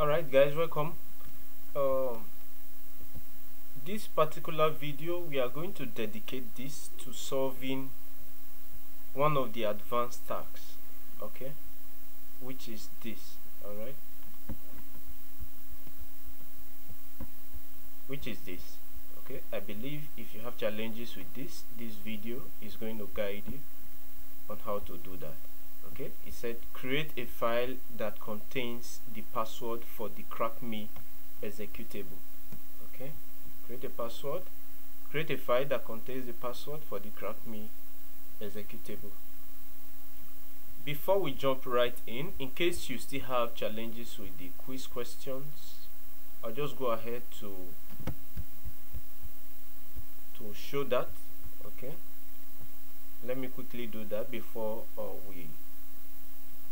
alright guys welcome. Um, this particular video we are going to dedicate this to solving one of the advanced tasks okay? Which is this alright? Which is this okay? I believe if you have challenges with this this video is going to guide you on how to do that okay? It said create a file that contains the password for the crackme executable. Okay? Create a password. Create a file that contains the password for the crackme executable. Before we jump right in in case you still have challenges with the quiz questions I'll just go ahead to to show that. Okay? Let me quickly do that before uh, we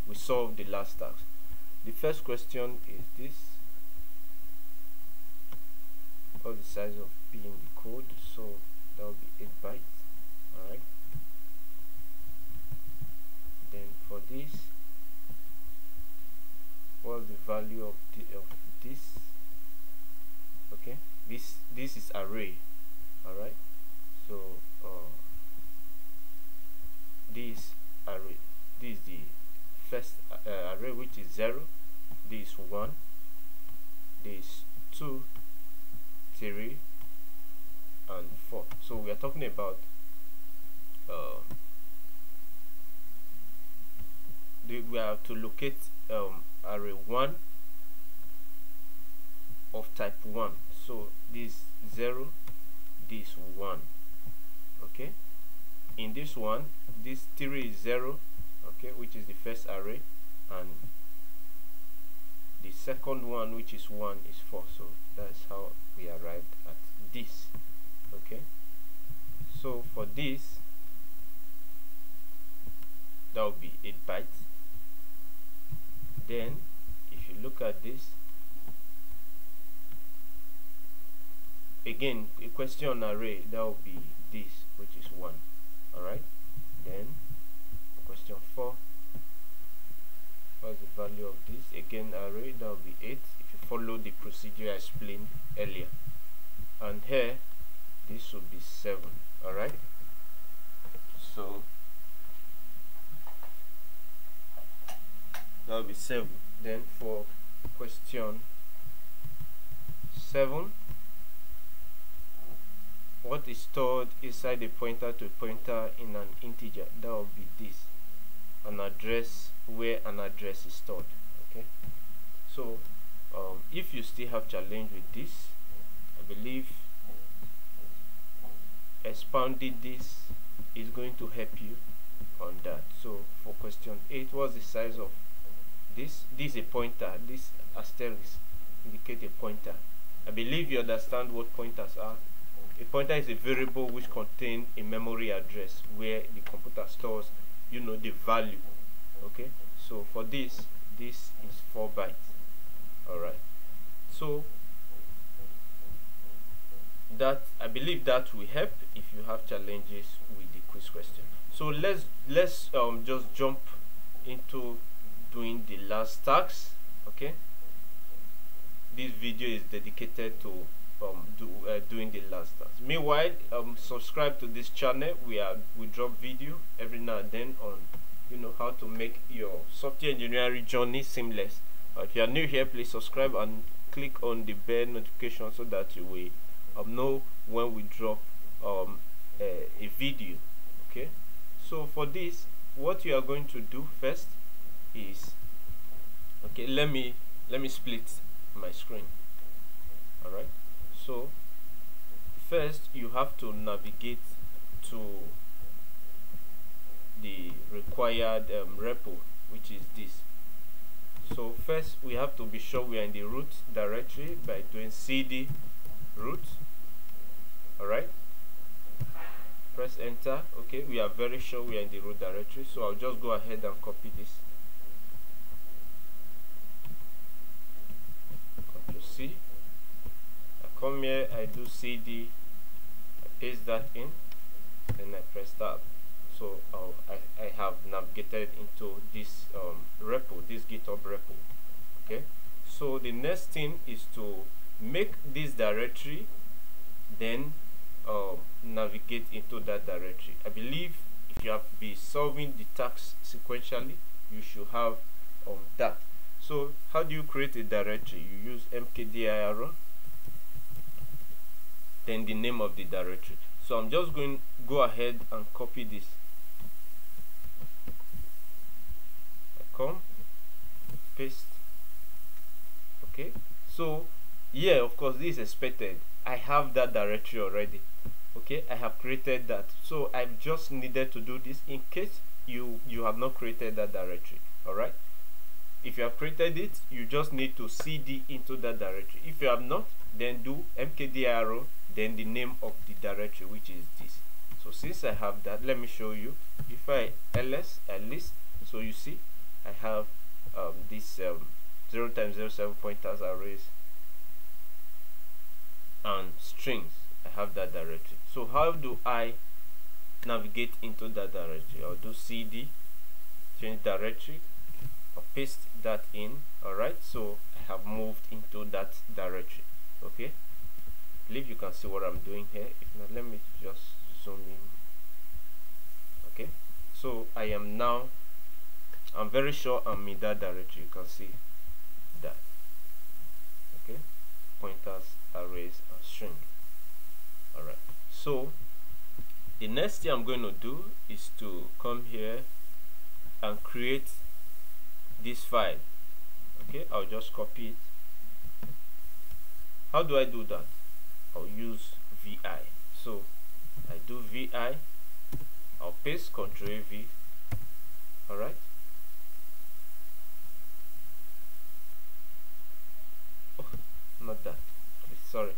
we solve the last task. The first question is this. What's the size of p in the code so that will be 8 bytes alright? Then for this what's the value of the of this? Okay this this is array alright? So uh, this array this is the first uh, array which is 0 this 1 this 2 3 and 4 so we are talking about uh, the, we have to locate um, array 1 of type 1 so this 0 this 1 okay? In this one this 3 is 0 okay which is the first array and the second one which is 1 is 4 so that's how we arrived at this okay? So for this that will be 8 bytes. Then if you look at this again a question array that will be this which is 1 alright question 4 what's the value of this? Again array that will be 8 if you follow the procedure I explained earlier. And here this will be 7 alright? So that will be 7 then for question 7 what is stored inside the pointer to pointer in an integer? That will be this an address where an address is stored okay? So um, if you still have challenge with this I believe expounding this is going to help you on that. So for question 8 what's the size of this? This is a pointer. This asterisk indicate a pointer. I believe you understand what pointers are. A pointer is a variable which contains a memory address where the computer stores you know the value okay? So for this this is 4 bytes alright so that I believe that will help if you have challenges with the quiz question. So let's let's um, just jump into doing the last task okay? This video is dedicated to um, do, uh, doing the last task. Meanwhile, um, subscribe to this channel. We are we drop video every now and then on you know how to make your software engineering journey seamless. Uh, if you are new here, please subscribe and click on the bell notification so that you will um, know when we drop um, a, a video. Okay. So for this, what you are going to do first is okay. Let me let me split my screen. All right so first you have to navigate to the required um, repo which is this. So first we have to be sure we are in the root directory by doing cd root. Alright? Press enter. Okay we are very sure we are in the root directory so I'll just go ahead and copy this Ctrl C come here I do CD I paste that in then I press tab. So uh, I, I have navigated into this um, repo this github repo okay? So the next thing is to make this directory then uh, navigate into that directory. I believe if you have been solving the tasks sequentially you should have um, that. So how do you create a directory? You use mkdir then the name of the directory so I'm just going to go ahead and copy this. I come paste. Okay. So yeah of course this is expected. I have that directory already. Okay I have created that. So I've just needed to do this in case you you have not created that directory. All right if you have created it you just need to cd into that directory. If you have not then do mkdir then the name of the directory which is this. So since I have that let me show you. If I ls at list so you see I have um, this um, 0 times 0 7 pointers arrays and strings. I have that directory. So how do I navigate into that directory? I'll do cd change directory I'll paste that in. Alright so I have moved into that directory. Okay believe you can see what I'm doing here. If not let me just zoom in. Okay? So I am now I'm very sure I'm in that directory you can see that. Okay? Pointers arrays and string. Alright. So the next thing I'm going to do is to come here and create this file. Okay? I'll just copy it. How do I do that I'll use VI so I do VI I'll paste Ctrl V. Alright? Oh not that. Sorry.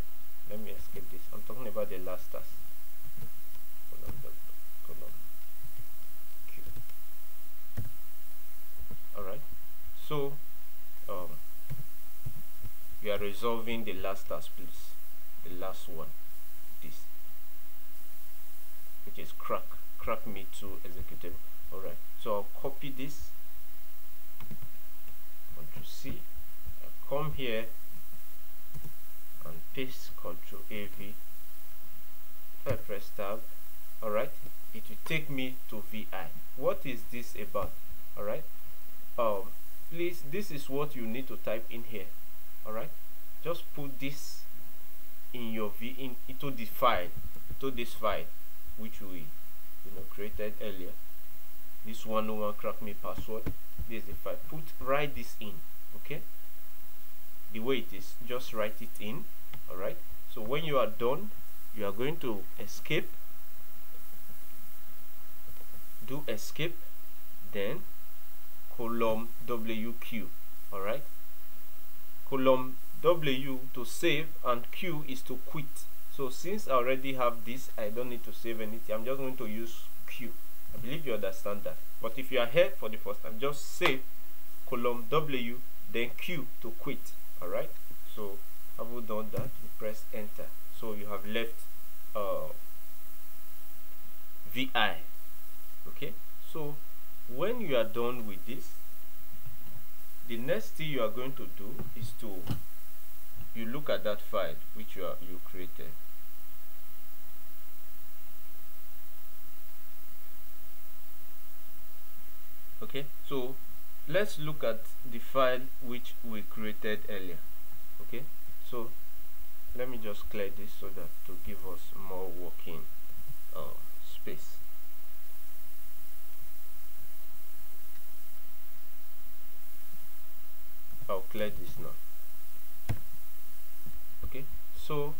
Let me escape this. I'm talking about the last task. Alright. So um, we are resolving the last task please the last one this which is crack crack me to executable alright so I'll copy this. Ctrl C I'll come here and paste Ctrl AV press tab. Alright it will take me to VI what is this about? Alright um please this is what you need to type in here. Alright just put this in your v in into the file to this file which we you know created earlier. This one no one crack me password. This is the file. Put write this in okay? The way it is just write it in all right so when you are done you are going to escape. Do escape then column WQ alright? Column W to save and Q is to quit. So since I already have this I don't need to save anything. I'm just going to use Q. I believe you understand that. But if you are here for the first time just save column W then Q to quit. Alright? So have we done that? You press enter. So you have left uh, VI okay? So when you are done with this the next thing you are going to do is to at that file which you are you created. Okay so let's look at the file which we created earlier. Okay so let me just clear this so that to give us more working uh, space. I'll clear this now okay? So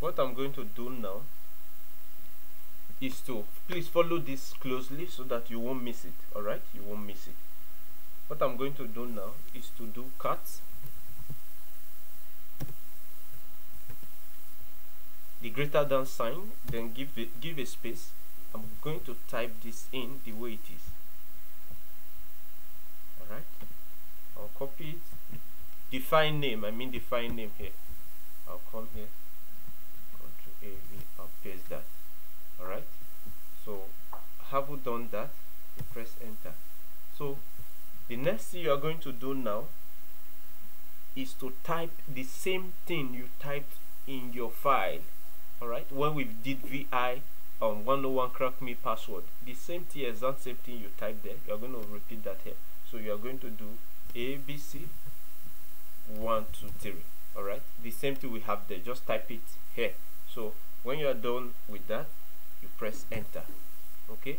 what I'm going to do now is to please follow this closely so that you won't miss it alright? You won't miss it. What I'm going to do now is to do cat the greater than sign then give it give a space. I'm going to type this in the way it is. Alright? I'll copy it define name I mean define name here. I'll come here. Control AV I'll paste that. Alright? So have you done that? You press enter. So the next thing you are going to do now is to type the same thing you typed in your file. All right when we did vi on 101 crack me password. The same thing exact same thing you type there. You are going to repeat that here. So you are going to do abc 1 2 3 all right? The same thing we have there. Just type it here. So when you are done with that you press enter. Okay?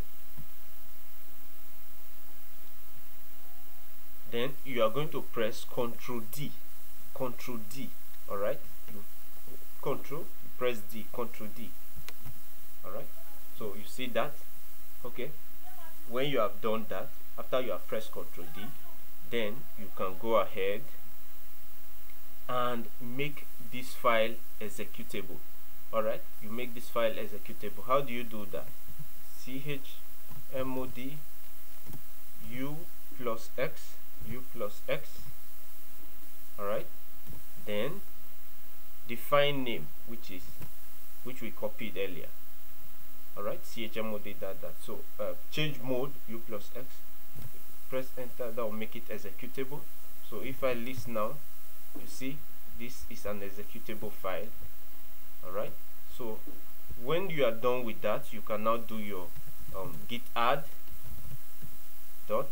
Then you are going to press ctrl d. Ctrl d. All right? You control press d. Ctrl d. All right? So you see that? Okay? When you have done that after you have pressed ctrl d then you can go ahead and make this file executable. All right you make this file executable. How do you do that? Chmod u plus x u plus x. All right then define name which is which we copied earlier. All right chmod that that so uh, change mode u plus x. Press enter that will make it executable. So if i list now you see this is an executable file all right so when you are done with that you can now do your um, git add dot.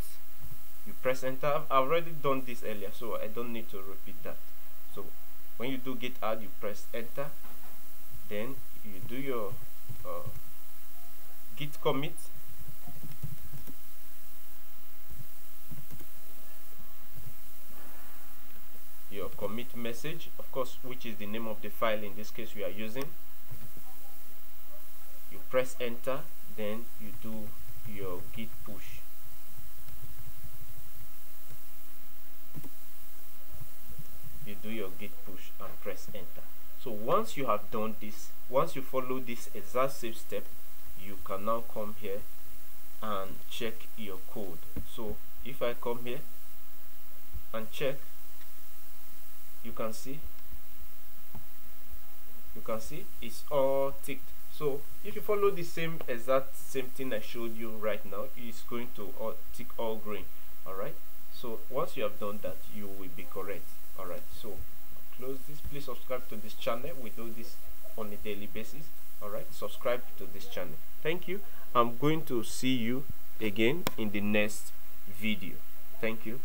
You press enter. I've already done this earlier so I don't need to repeat that. So when you do git add you press enter. Then you do your uh, git commit your commit message of course which is the name of the file in this case we are using. You press enter then you do your git push. You do your git push and press enter. So once you have done this once you follow this exact same step you can now come here and check your code. So if I come here and check you can see. You can see it's all ticked. So if you follow the same exact same thing I showed you right now it's going to all tick all green. All right so once you have done that you will be correct. All right so close this. Please subscribe to this channel. We do this on a daily basis. All right subscribe to this channel. Thank you. I'm going to see you again in the next video. Thank you